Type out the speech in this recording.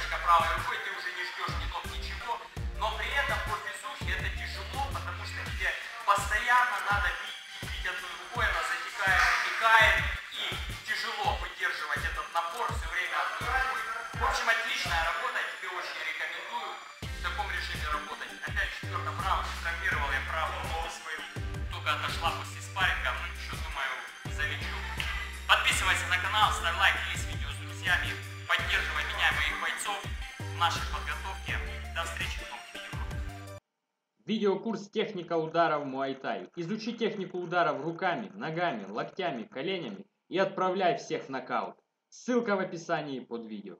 сливочка правой рукой, ты уже не ждешь ни ног, ничего. Но при этом по физухе это тяжело, потому что тебе постоянно надо бить, бить, бить одной рукой, она затекает, затекает, и тяжело выдерживать этот напор все время одной рукой. В общем, отличная работа, тебе очень рекомендую в таком режиме работать. Опять четвертом раунде травмировал я правую ногу свою, только отошла после спарринга, ну еще, думаю, залечу. Подписывайся на канал, ставь лайк, делись видео с друзьями, поддерживай меня и моих бойцов в нашей подготовке. До встречи в новых видео. Видеокурс «Техника ударов Муайтай». Изучи технику ударов руками, ногами, локтями, коленями и отправляй всех в нокаут. Ссылка в описании под видео.